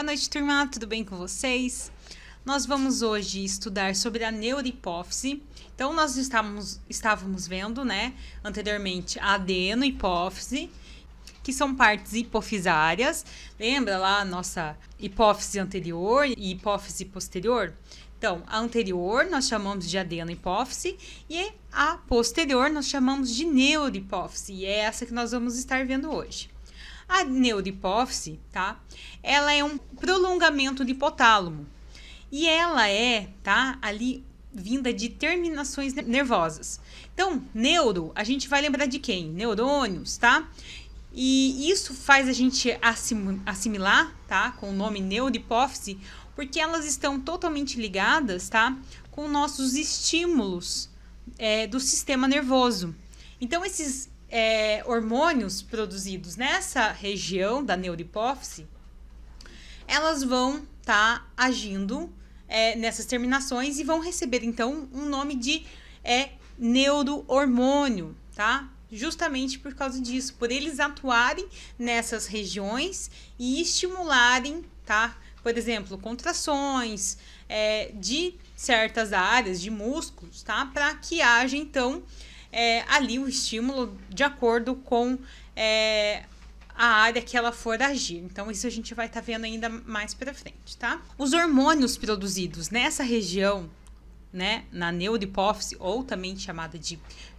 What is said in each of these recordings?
Boa noite, turma. Tudo bem com vocês? Nós vamos hoje estudar sobre a neurohipófise. Então, nós estávamos, estávamos vendo, né, anteriormente, a adenohipófise, que são partes hipofisárias. Lembra lá a nossa hipófise anterior e hipófise posterior? Então, a anterior nós chamamos de adenohipófise e a posterior nós chamamos de neurohipófise. E é essa que nós vamos estar vendo hoje. A neurohipófise, tá? Ela é um prolongamento do hipotálamo. E ela é, tá? Ali vinda de terminações nervosas. Então, neuro, a gente vai lembrar de quem? Neurônios, tá? E isso faz a gente assimilar, tá? Com o nome neurohipófise, porque elas estão totalmente ligadas, tá? Com nossos estímulos é, do sistema nervoso. Então, esses é, hormônios produzidos nessa região da neurohipófise, elas vão estar tá agindo é, nessas terminações e vão receber então um nome de é, neurohormônio, tá? Justamente por causa disso, por eles atuarem nessas regiões e estimularem, tá? Por exemplo, contrações é, de certas áreas de músculos, tá? Para que haja então é, ali o estímulo de acordo com é, a área que ela for agir. Então, isso a gente vai estar tá vendo ainda mais para frente, tá? Os hormônios produzidos nessa região, né, na neurohipófise, ou também chamada de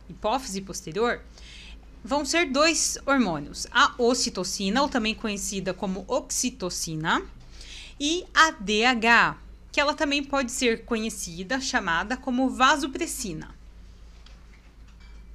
hipófise posterior, vão ser dois hormônios: a ocitocina, ou também conhecida como oxitocina, e a DH, que ela também pode ser conhecida, chamada como vasopressina.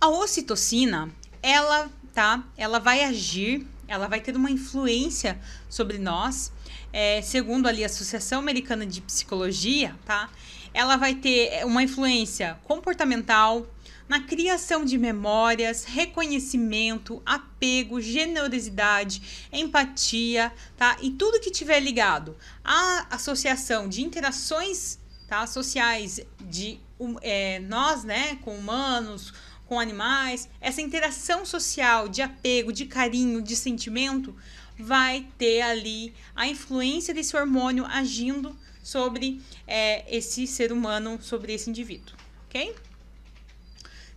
A ocitocina, ela, tá? Ela vai agir, ela vai ter uma influência sobre nós, é, segundo ali a Associação Americana de Psicologia, tá? Ela vai ter uma influência comportamental, na criação de memórias, reconhecimento, apego, generosidade, empatia, tá? E tudo que tiver ligado à associação de interações tá? sociais de é, nós, né, com humanos, com animais, essa interação social de apego, de carinho, de sentimento, vai ter ali a influência desse hormônio agindo sobre é, esse ser humano, sobre esse indivíduo, ok?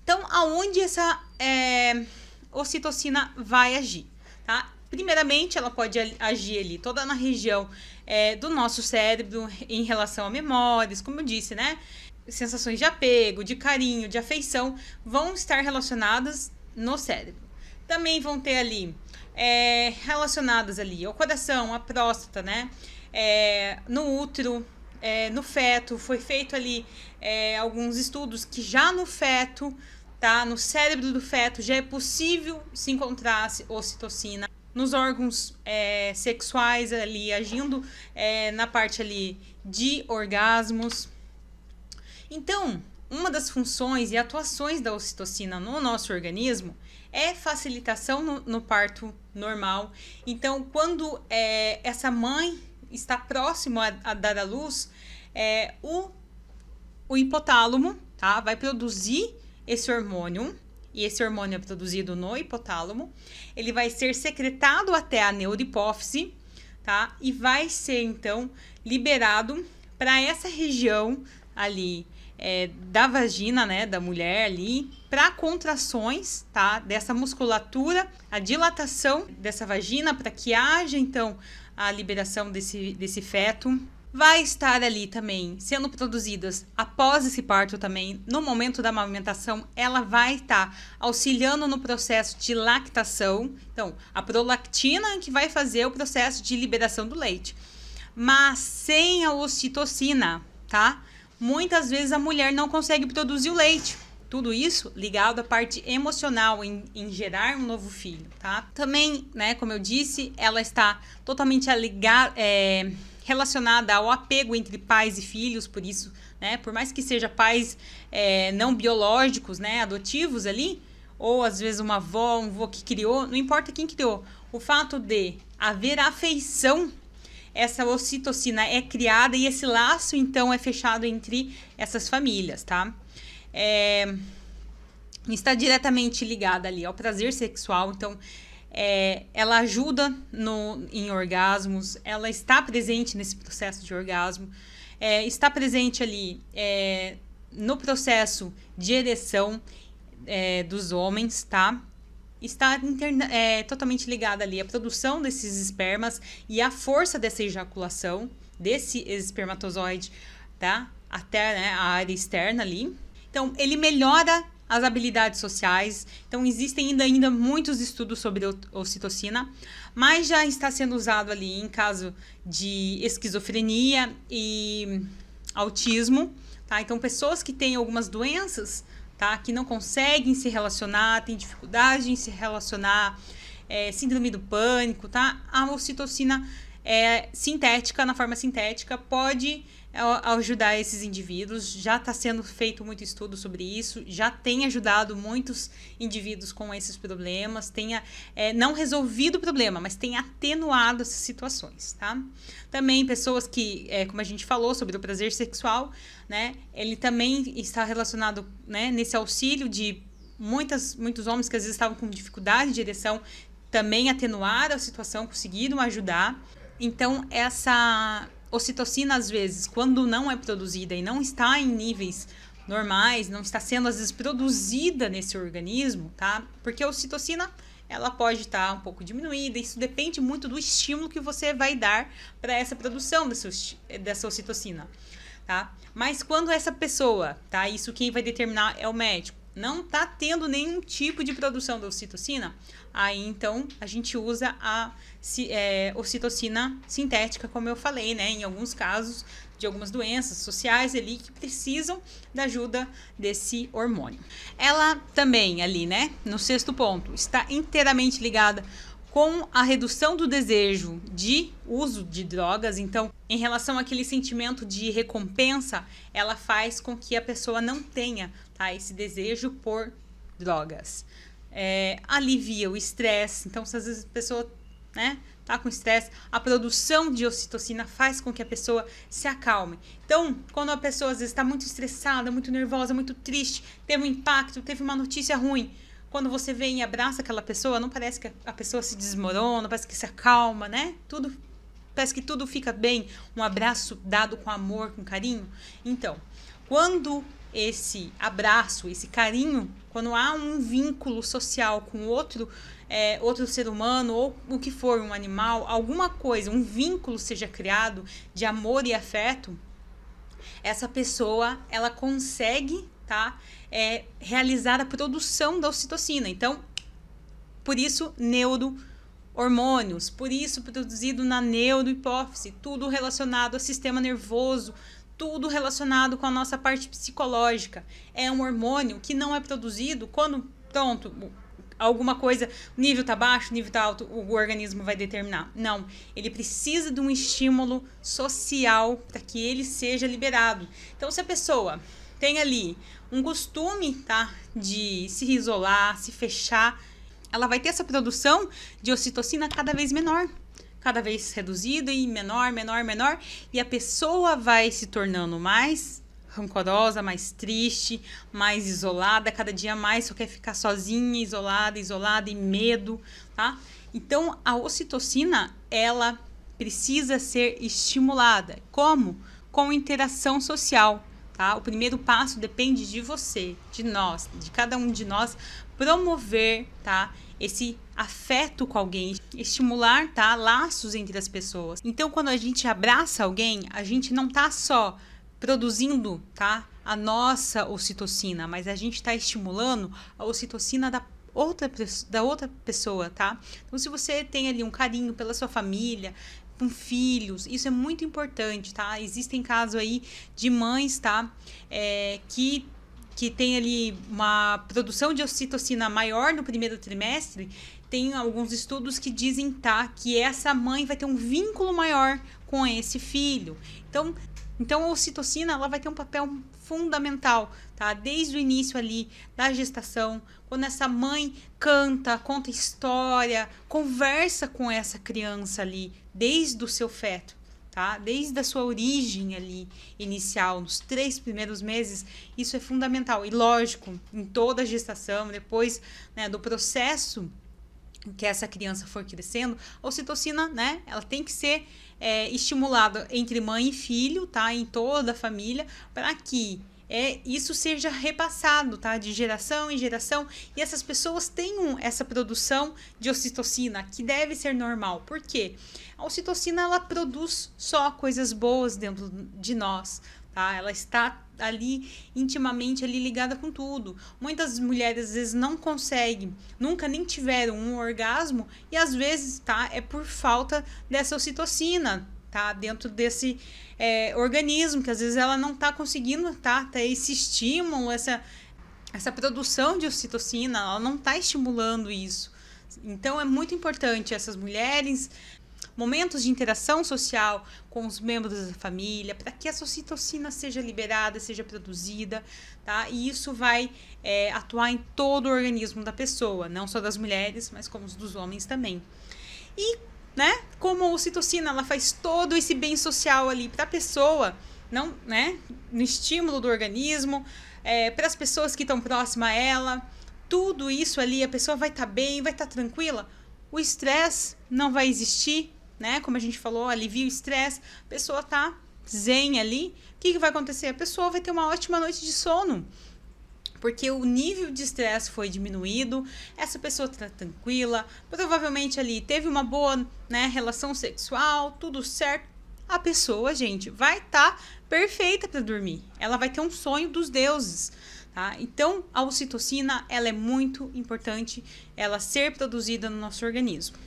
Então, aonde essa é, ocitocina vai agir, tá? Primeiramente, ela pode agir ali toda na região é, do nosso cérebro em relação a memórias, como eu disse, né? Sensações de apego, de carinho, de afeição vão estar relacionadas no cérebro. Também vão ter ali é, relacionadas ali ao coração, à próstata, né? É, no útero, é, no feto, foi feito ali é, alguns estudos que já no feto, tá? No cérebro do feto já é possível se encontrar ocitocina nos órgãos é, sexuais ali agindo é, na parte ali de orgasmos então, uma das funções e atuações da ocitocina no nosso organismo é facilitação no, no parto normal. Então, quando é, essa mãe está próximo a, a dar à luz, é, o, o hipotálamo tá, vai produzir esse hormônio, e esse hormônio é produzido no hipotálamo, ele vai ser secretado até a neurohipófise, tá? E vai ser então liberado para essa região ali é, da vagina, né, da mulher ali, para contrações, tá, dessa musculatura, a dilatação dessa vagina para que haja então a liberação desse, desse feto. Vai estar ali também sendo produzidas após esse parto também, no momento da amamentação, ela vai estar auxiliando no processo de lactação. Então, a prolactina que vai fazer o processo de liberação do leite. Mas sem a ocitocina, tá? Muitas vezes a mulher não consegue produzir o leite. Tudo isso ligado à parte emocional em, em gerar um novo filho, tá? Também, né, como eu disse, ela está totalmente ligada, é, relacionada ao apego entre pais e filhos, por isso, né, por mais que seja pais é, não biológicos, né, adotivos ali, ou às vezes uma avó, um avô que criou, não importa quem criou, o fato de haver afeição essa ocitocina é criada e esse laço, então, é fechado entre essas famílias, tá? É, está diretamente ligada ali ao prazer sexual, então, é, ela ajuda no, em orgasmos, ela está presente nesse processo de orgasmo, é, está presente ali é, no processo de ereção é, dos homens, tá? Está interna, é, totalmente ligada ali à produção desses espermas e à força dessa ejaculação desse espermatozoide, tá? Até né, a área externa ali. Então, ele melhora as habilidades sociais. Então, existem ainda, ainda muitos estudos sobre ocitocina, mas já está sendo usado ali em caso de esquizofrenia e autismo, tá? Então, pessoas que têm algumas doenças, tá? Que não conseguem se relacionar, têm dificuldade em se relacionar, é, síndrome do pânico, tá? A ocitocina é, sintética, na forma sintética, pode ajudar esses indivíduos. Já está sendo feito muito estudo sobre isso, já tem ajudado muitos indivíduos com esses problemas, tenha é, não resolvido o problema, mas tem atenuado essas situações, tá? Também pessoas que, é, como a gente falou sobre o prazer sexual, né? Ele também está relacionado, né, nesse auxílio de muitas, muitos homens que às vezes estavam com dificuldade de ereção, também atenuaram a situação, conseguiram ajudar. Então, essa ocitocina, às vezes, quando não é produzida e não está em níveis normais, não está sendo, às vezes, produzida nesse organismo, tá? Porque a ocitocina, ela pode estar um pouco diminuída, isso depende muito do estímulo que você vai dar para essa produção dessa, dessa ocitocina, tá? Mas quando essa pessoa, tá? Isso quem vai determinar é o médico não está tendo nenhum tipo de produção da ocitocina, aí então a gente usa a é, ocitocina sintética, como eu falei, né? Em alguns casos de algumas doenças sociais ali que precisam da ajuda desse hormônio. Ela também ali, né, no sexto ponto, está inteiramente ligada com a redução do desejo de uso de drogas. Então, em relação àquele sentimento de recompensa, ela faz com que a pessoa não tenha tá, esse desejo por drogas. É, alivia o estresse. Então, se às vezes a pessoa né, tá com estresse, a produção de ocitocina faz com que a pessoa se acalme. Então, quando a pessoa às vezes está muito estressada, muito nervosa, muito triste, teve um impacto, teve uma notícia ruim, quando você vem e abraça aquela pessoa, não parece que a pessoa se desmorona, parece que se acalma, né? Tudo parece que tudo fica bem, um abraço dado com amor, com carinho. Então, quando esse abraço, esse carinho, quando há um vínculo social com outro é, outro ser humano ou o que for, um animal, alguma coisa, um vínculo seja criado de amor e afeto, essa pessoa ela consegue tá? É, realizar a produção da ocitocina. Então, por isso, neurohormônios, por isso produzido na neurohipófise, tudo relacionado ao sistema nervoso, tudo relacionado com a nossa parte psicológica. É um hormônio que não é produzido quando, pronto, alguma coisa, o nível tá baixo, o nível tá alto, o organismo vai determinar. Não, ele precisa de um estímulo social para que ele seja liberado. Então, se a pessoa tem ali um costume, tá? De se isolar, se fechar, ela vai ter essa produção de ocitocina cada vez menor, cada vez reduzida e menor, menor, menor, e a pessoa vai se tornando mais rancorosa, mais triste, mais isolada, cada dia mais só quer ficar sozinha, isolada, isolada e medo, tá? Então a ocitocina, ela precisa ser estimulada. Como? Com interação social. Tá? O primeiro passo depende de você, de nós, de cada um de nós promover, tá? Esse afeto com alguém, estimular, tá? Laços entre as pessoas. Então, quando a gente abraça alguém, a gente não tá só produzindo, tá? A nossa ocitocina, mas a gente está estimulando a ocitocina da outra, da outra pessoa, tá? Então, se você tem ali um carinho pela sua família, com filhos. Isso é muito importante, tá? Existem casos aí de mães, tá? É, que que tem ali uma produção de ocitocina maior no primeiro trimestre, tem alguns estudos que dizem tá que essa mãe vai ter um vínculo maior com esse filho. Então, então a ocitocina ela vai ter um papel fundamental, tá? Desde o início ali da gestação, quando essa mãe canta, conta história, conversa com essa criança ali, desde o seu feto, tá? Desde a sua origem ali inicial, nos três primeiros meses, isso é fundamental. E lógico, em toda a gestação, depois né, do processo que essa criança for crescendo, a ocitocina, né, ela tem que ser é, estimulada entre mãe e filho, tá, em toda a família, para que é, isso seja repassado, tá, de geração em geração, e essas pessoas tenham essa produção de ocitocina, que deve ser normal. Por quê? A ocitocina, ela produz só coisas boas dentro de nós, tá? Ela está ali intimamente ali ligada com tudo. Muitas mulheres às vezes não conseguem, nunca nem tiveram um orgasmo e às vezes, tá, é por falta dessa ocitocina, tá, dentro desse é, organismo que às vezes ela não tá conseguindo, tá, ter esse estímulo, essa essa produção de ocitocina, ela não está estimulando isso. Então é muito importante essas mulheres momentos de interação social com os membros da família, para que essa ocitocina seja liberada, seja produzida, tá? E isso vai é, atuar em todo o organismo da pessoa, não só das mulheres, mas como dos homens também. E, né, como a ocitocina, ela faz todo esse bem social ali para a pessoa, não, né, no estímulo do organismo, é, para as pessoas que estão próximas a ela, tudo isso ali, a pessoa vai estar tá bem, vai estar tá tranquila, o estresse não vai existir, né? Como a gente falou, alivia o estresse, a pessoa tá zen ali. O que, que vai acontecer? A pessoa vai ter uma ótima noite de sono. Porque o nível de estresse foi diminuído, essa pessoa está tranquila, provavelmente ali teve uma boa né, relação sexual, tudo certo. A pessoa, gente, vai estar tá perfeita para dormir. Ela vai ter um sonho dos deuses. Tá? Então, a ocitocina ela é muito importante ela ser produzida no nosso organismo.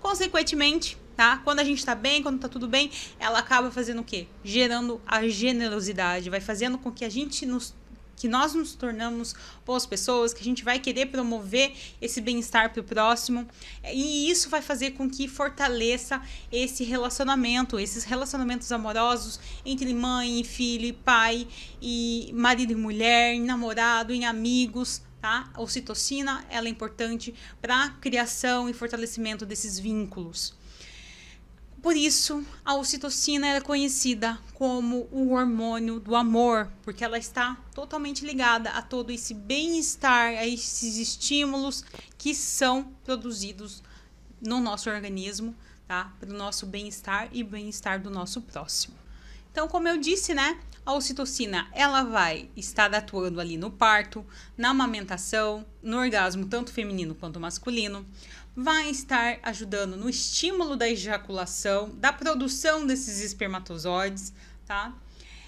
Consequentemente, tá? Quando a gente tá bem, quando tá tudo bem, ela acaba fazendo o quê? Gerando a generosidade, vai fazendo com que a gente nos que nós nos tornamos boas pessoas, que a gente vai querer promover esse bem-estar para o próximo, e isso vai fazer com que fortaleça esse relacionamento, esses relacionamentos amorosos entre mãe e filho, e pai, e marido e mulher, namorado, em amigos, tá? A ocitocina, ela é importante para a criação e fortalecimento desses vínculos. Por isso, a ocitocina é conhecida como o hormônio do amor, porque ela está totalmente ligada a todo esse bem-estar, a esses estímulos que são produzidos no nosso organismo, tá? Para o nosso bem-estar e bem-estar do nosso próximo. Então, como eu disse, né? A ocitocina, ela vai estar atuando ali no parto, na amamentação, no orgasmo tanto feminino quanto masculino vai estar ajudando no estímulo da ejaculação, da produção desses espermatozoides, tá?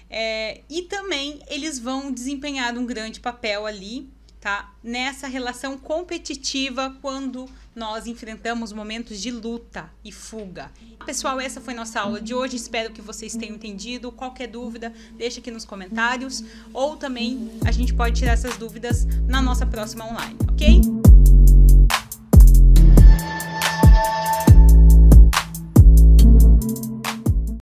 É, e também eles vão desempenhar um grande papel ali, tá? Nessa relação competitiva quando nós enfrentamos momentos de luta e fuga. Pessoal, essa foi nossa aula de hoje. Espero que vocês tenham entendido. Qualquer dúvida, deixa aqui nos comentários. Ou também a gente pode tirar essas dúvidas na nossa próxima online, ok?